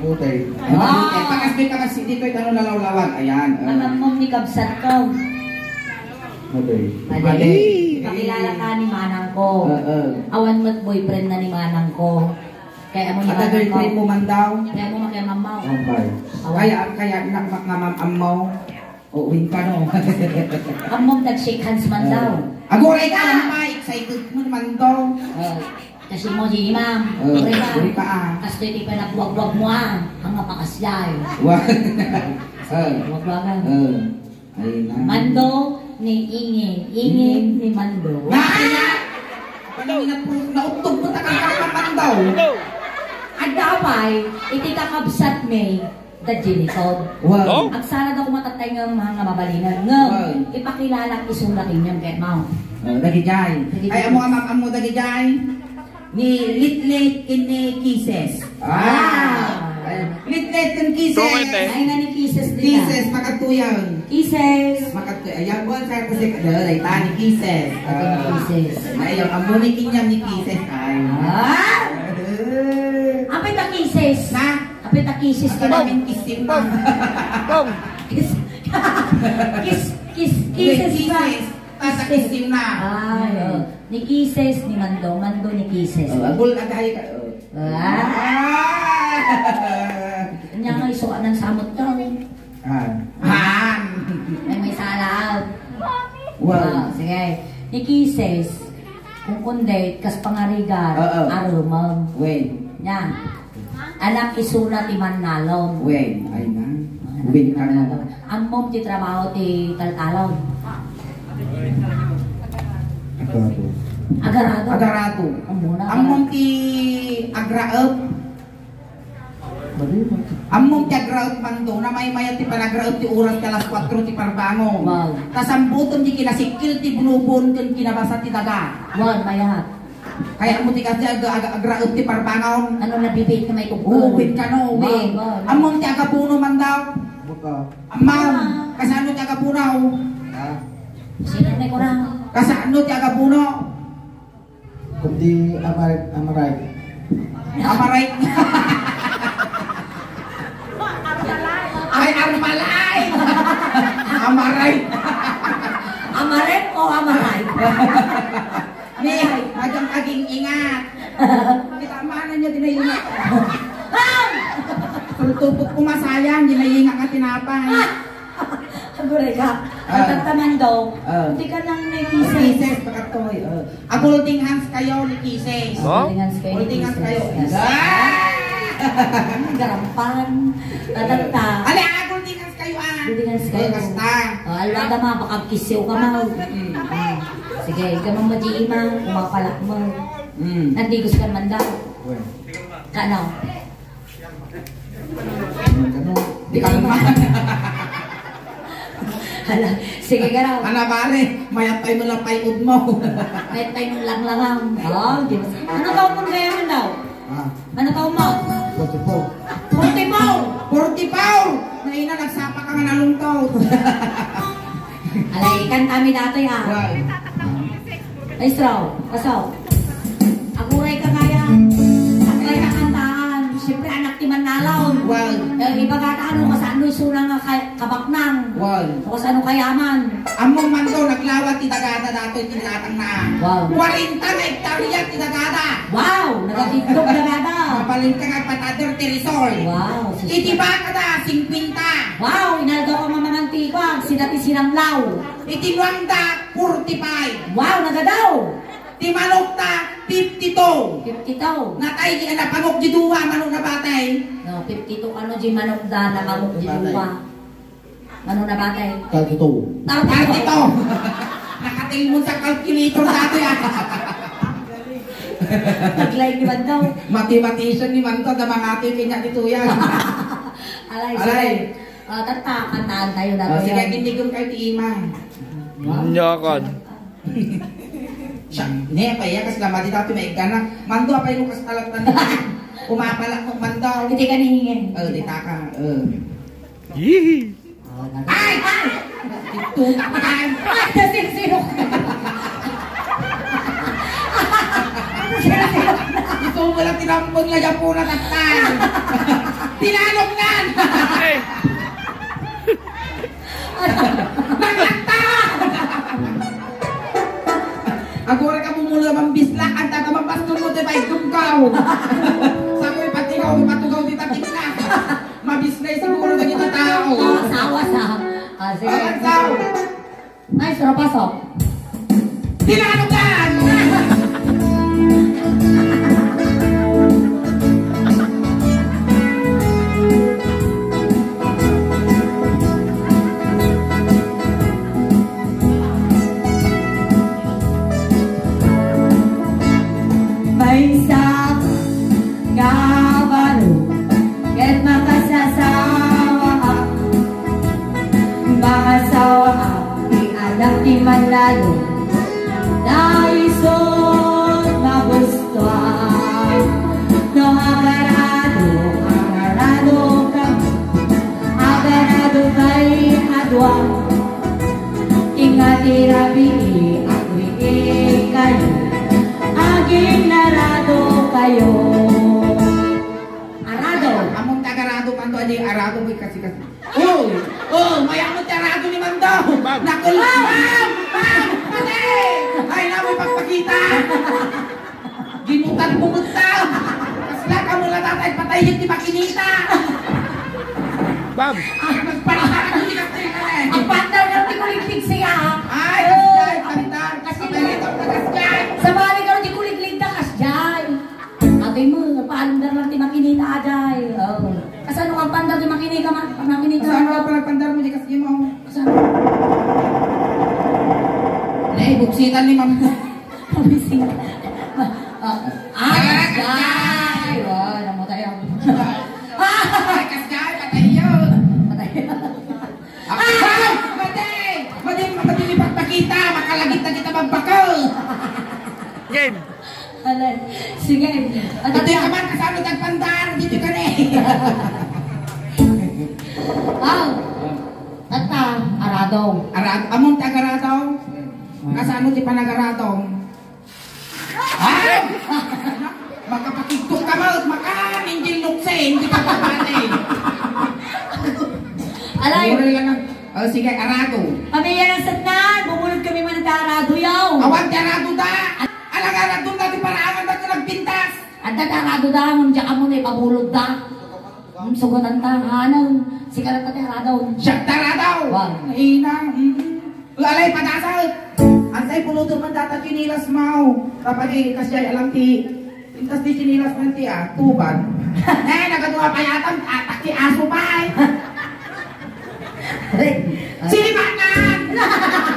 Okay. Ah! Ah! Pakas ka kasi dito ay tanong nalawlawan. Ayan. uh, Mamamom ni Kabsat ko. Okay. Mali. Pakilala ka ni Manang ko. Oo. Awan mo't boyfriend na ni Manang ko. Kaya mo ni Manang ko. girlfriend mo man daw. Kaya mo makimamaw. Okay. Kaya, kaya, nak, nak, namam mo. Uuwin ka no. Amom nag-shake hands man daw. Aguray ka naman pa. Excited mo naman daw. Eh, kasi mo si Imam. Oo, Uri ka ah. Kasi di pa nagwag-wag mo ah. Ang napakasyay. Wah. Eh. Wag-wagan. Ayun na. Mando ni Inge. Inge ni Mando. Naya! Ano na po, nautog mo ta kang daw. At dapat, iti kakabsat may the ginikod. Wow. Ang sana daw matatay ng mga mabalinan. Ngam, Wow. ipakilala isulakin niyan kay Mao. Oh, dagijay. Ay, amo amam amo dagijay. Ni litlit kini kisses. Ah. Ay, Litlit kin kisses. Ay nga ni Kisses nila. Kisses, makatuyan. Kisses. Makatuyan. Ayan, buwan sa kasi kada ay tani kisses. Ito ni Kisses. Ay, ang amo ni kinyam ni kisses. Ay. Ah! Apay ta Kisses. Na, Apay ta Kisses Ang ka daw. daming kissim na. Kiss. Kiss. Kiss. Kisses pa. Tasa kissim na. Ay, oh. Ni Kisses, ni Mando. Mando ni Kisses. Oh, agul na tayo ka. oh. Ah! Kanya nga isuka ng samot daw. Ah. Han. Ay may salaw. Wow. Ah, sige. Ni Kisses, kung kundi, kas pangarigar, Oo. arumang. Wen. Yan. Anak isuna ti Manalon. Wen. Ay na. Wen ka na. Ang mom ti trabaho ti Taltalon. Agarado. Agarado. Ang muna. Ang mong ti agraop. Ang mong ti agraop man do, na may mayat ti panagraop ti oras ti alas 4 ti parbangon. Wow. Tas ang buton ti kinasikil ti bunubon ken kinabasa ti daga. Wan, mayat. Kaya mo ti kasi aga, aga, agraop ti parbangon. Ano na bibig na may tugtog? Uwin ka no, wen. Wow, wow. Ang mong ti agapuno man daw. Amaw. Kasano ti agapunaw? Sino may kurang? Kasano ti agapuno? Kundi amaray, amaray. Amaray. Ay, armalay! Amaray! Amaret o amaray? Ni, magang aging ingat. Kita mana niya dinaingat. Tultupot ko masayang, dinaingat ka tinapay. Agure ka. Ah. Pagtataman daw, Ah. hindi ka nang may Kisses, kisses. pakatoy. Uh. Agulding hands kayo ni Kisses. Holding hands kayo Holding hands kayo. Ah! Garampan. Tatanta. Ali, agulding hands kayo ah. Holding hands kayo. Eh, Basta. Oh, alam ka ma, baka kisiw ka ma. Mm. Ah. Sige, ikaw mong majiima, kumapalak mo. Mm. Nandigos ka man daw. Kano? Di ka naman. Hala, sige ka raw. Ana pare, mayat tayo mo lang payod mo. May tayo ng lang lang. Oh, di ba? Ano ka mo kaya man daw? ah, Ano ka mo? Puti po. Puti mo! Purti paw! Naina, nagsapa ka nga nalungtod. Alay, ikan kami datoy ah. Ay, straw. Kasaw. Aguray ka kaya. Iba ka ano, kasano yung sunang nga kay- kabaknang. Wow. O kasano kayaman. Among man to, naglawat ti Dagada dato ti Latang na. Wow. 40 na hektarya ti Dagada. Wow! Nagatindog na gada. Kapaling ka nga patader ti Rizal. Wow! sis- Iti ba ka da, 50. Wow! Inaldo ka mamangantigwag. Sinati sinamlaw. Iti Wanda, 45. Wow! Nagadaw! Ti Manok ta, 52. 50 daw. Natay di anak pangok di duwa, manok na batay. No, 52 ano di manok da na manok di lupa. Ano na batay? Kalkito. Tapos ito. Nakatingin sa calculator dati ah. Taglay ni man daw. Mathematician ni man to, damang ate kanya dito yan. Alay, Alay. Uh, tata, kantaan tayo na. O, sige, kintigong kayo ti Ima. Nyakan. Siya, ne, paya kas lama di dati may igana. Mando apay mo kas kalatan ni Umapala kong mando. Hindi ka nahingin. Oh, di taka. Oh. Yee! Oh, nag- Ay! Ito takan. Ay, nasisino ka. Nasisino ka. Ito mo lang tinampon na yan po na taktan. Tinanong nan! Ay! Nagkanta! Agora ka mumula mang bislak ang taga pastor mo di ba itungkaw. Sa ko ipatigaw, ipatugaw di tatik na. Mabislay siguro na kita tao. Asawa sa. Ah, sige. Ang tao. Ay, sura pasok. Tinanong nan! Adwa Ingat irabi Ako'y kayo Aging narado kayo Arado Among tagarado man doon yung arado mo kasi kasi. Oh! Oh! May among tagarado ni Mando! Ma'am. Nakul! Ma'am! Ma'am! Pati! Ay na mo pagpakita! Ginutan mo mutam! Kasla ka mula tatay patay yung di makinita! Ma'am! Ah, tikuliglig siya Ay! Kasjay! Tandaan! Kasi palito na kasjay! Sa bali ka di kuliglig na kasjay Agay mo, napaalandar lang di makinita ajay oh. Kasano kang pandar di makinita? Pag makinita Saan ka pala pandar mo di kasi mo? Kasano? Nay, buksitan ni Ma'am. Pabising Makalagit na kita magbakaw! Game! Alay. Sige. Ano na? ka man kasama tagpandar! Dito ka na eh! Ah. Tata, aradong. Arad, among tagarataw? Kasano ti panagaratong? Ay! Magkapakigtok ka mo! Makan! Hindi lukse! Hindi ka papate! Alay. Mura lang ang... Oh, sige, arado. Pamilya ng satnan. Bumulog kami man ng arado yaw. Awag ti arado da! Alang arado na ti paraangan na ti nagpintas! At ang arado da, nung diya ka muna ipabulog da. Ang sugatan ta, hanang. Sikarat ka arado. Siya taradaw! Wag. Ina, Lalay, padasal! Ansay puluto man data chinilas mau. Kapag kasi alam ti, pintas di chinilas man ti ah, tubad. eh, nagaduwa pa yata, atak ti aso pa eh. Sinibakan!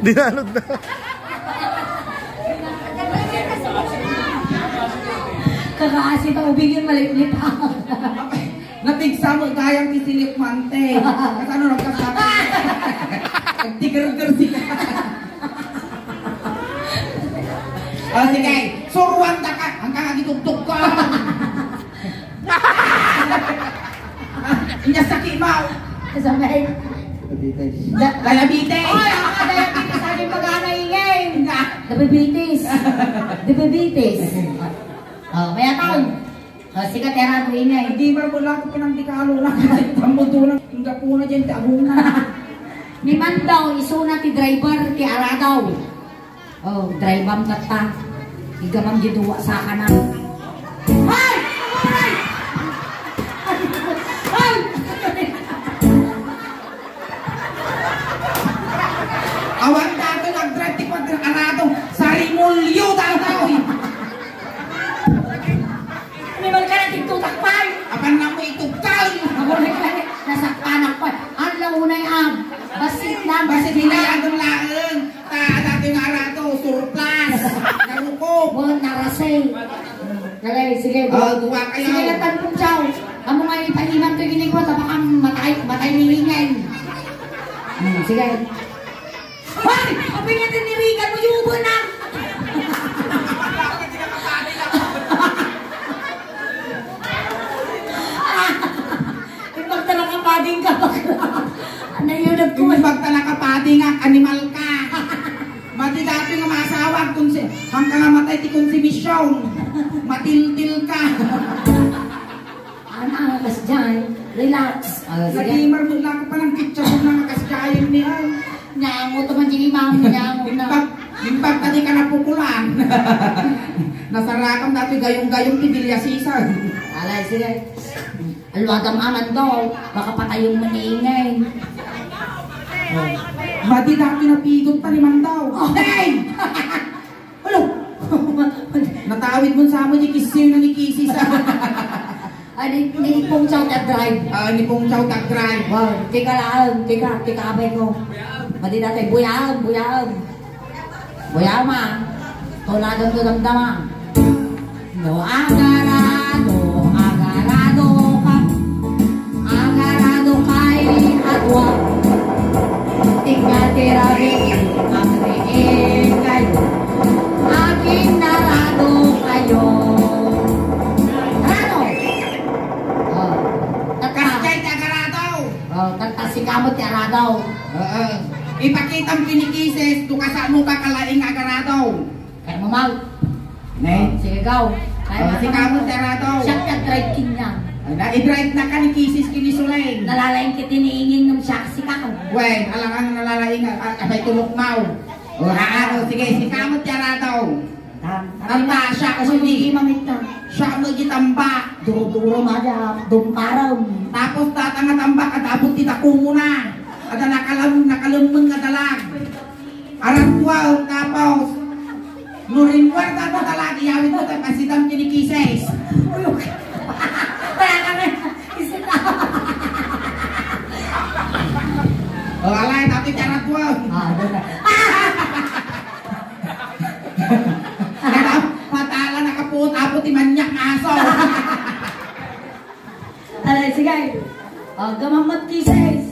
Dinanod na. Kakaasi ka ubigin malit-lit Napigsa mo gayang ti silip mante. Kasi ano nagkasabi? Nagtigar-gar sila. Oh, sige. Suruan ka ka. Ang kagitugtog ko. Inya sakit mo. Sabay. Lalabite. Oy, mga Diabetes. Diabetes. Oh, kaya taon. Oh, sikat era mo ingay. Hindi ba ko pinangdikalo na. Pamuto na. Hingga po na dyan. Tabunga. Ni man daw, isuna ti driver ti ara daw. Oh, driver ka ta. Igamam di duwa sa kanan. Na. hinayadong laeng. Ta dati nga arado. Surplus. Naruko. Buwan na rasay. Kalay, sige. Oh, duwa kayo. Sige na tanpong chow. Amo nga ipaniman to ginig ko, tapos kang matay, matay nilingay. Hmm, sige. Hoy! Abi nga tinirigan mo yung ubo na! Ibang talaga pading ka bakla. Ano yun Kung nagkuhan? Ka nga, animal ka. Mati dati nga masawag kung si... Hanggang nga matay ti konsumisyon. Matiltil ka. Ano, kas dyan. Relax. Oh, sige. Nag-iimar mo lang pa ng kitsa mo na makasyayan niya. Nyango to man dyan imam. Nyango na. Limbag, limbag tadi ka napukulan. Nasarakam dati gayong-gayong tibilya sisa. Alay, sige. Alwadam aman daw. Baka patay yung maningay. Oh. Madi dati napigot pa ni Mandaw. Hey! Ulo! Natawid mo sa amin ni Kisiw na ni Kisi sa Ay, hindi pong chow na drive. Ah, ni Pong Chow Tagray. Wow, tika lang, tika, tika abay ko. Madi natin, buyaan, buyaan. Buyaan ma. Tuladang to damdama. No agarado, kamot ti aradaw. Oo. Ipakita mo kinikisis, tu kasano ka kalaing agaradaw. Kaya mo mag. Ne? Sige, gaw. Oh, si Kamot Taradaw. Siya ka drive kin niya. Na-drive na ka ni Kisis kinisulay. Nalalaing kita niingin ng siya si kakao. Wen, alang ang nalalaing at abay tulok mau. O ano, sige, si Kamot Taradaw. Tanda siya kasi ni hindi mamit na. siya mo gitamba. Duro-duro madam. Dumparaw. Tapos tatanga-tamba at abot kita kumo na. At nakalam, nakalumeng nga dalag. Arang tuwa, tapos. Nurin kwarta na dalag, iyawin mo tayo pasitam kinikises. Kaya kami. Isita. O alay, tapi cara tuwa. Ah, doon na. Kaya patala nakapuot, abot imanyak aso. Alay, sige. Oh, gamamot kises.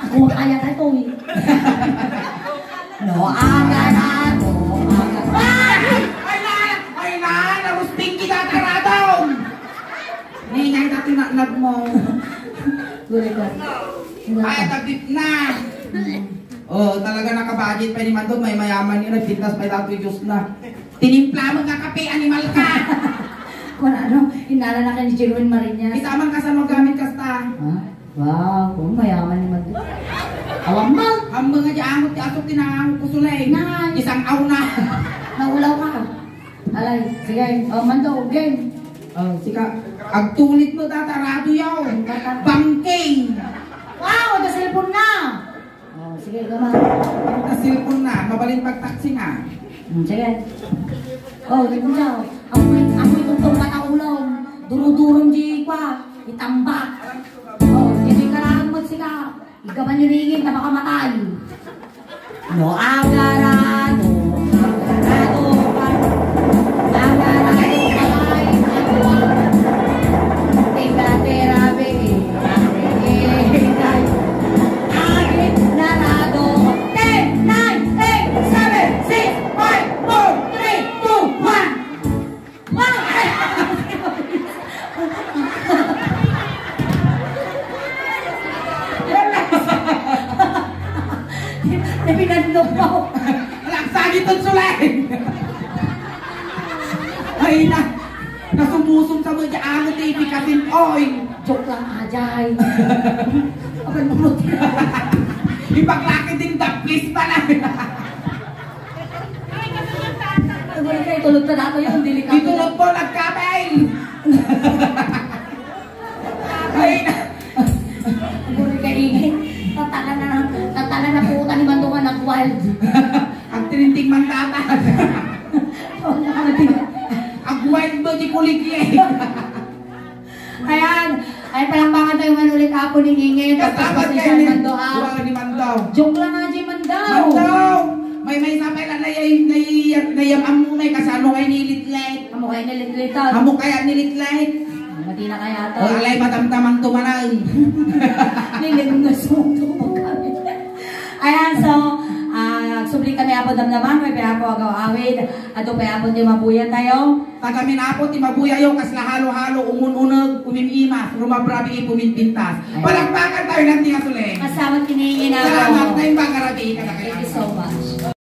Ako kaya ka ito eh. No, agarado. Agarado. Ay na, ay na, narusping kita taradong. Ningay na tinatnag mo. Guli ka. Ay, tabit na. Oh, talaga nakabudget pa ni Mando, may mayaman yun, nagpintas pa daw Diyos na. Tinimpla mo ka kape, animal ka. Kung ano, inala na kayo ni Jerwin Marinas. Itaman ka sa magamit ka. Ha? Wow, kung mayaman ni Mando. Awang mag! Ang mga diamot, ti asok tinangang kusulay. Nan. Isang aw na. Naulaw ka. Alay, sige. Oh, Mando, game. Oh, sika, agtulit mo tatarado yaw. Bangking. Wow, may cellphone na! Oh, sige, gaman. Ta cellphone na, mabalin pagtaksi nga. Hmm, sige. Oh, di mo siya. Ako may, ako may tuntong pataulong. Durudurong di kwa. Itambak. Oh, hindi ka lang magsika. Ikaman yung ringin na makamatay. No, agarado. Napinandok mo. Laksagi tong sulay. Ay na, nasumusong sa mga diamot, ipikasin oil. Joke lang, Ajay. Akan mulot. Ipaklaki din the please pala. Nagulog kayo, tulog na nato yun. Delikado. Dito lang na amunay kasano kay nilitlight. Amo kayo nilitlitan. Amo kaya nilitlight. Mati na kaya to. O alay matamtamang tumanay. Nilim na mo kami. Ayan, so, ah, subli kami apo damdaman, may pinapo agaw awid, ato pa apo di mabuyan tayo. Tagamin apo ti mabuyayo kas halo-halo umununag umimimas rumabrabi ipuminpintas. Palakpakan tayo ng tinga sule. Kasama tiningin ako. Salamat na yung pagkarabi ka na Thank you so much.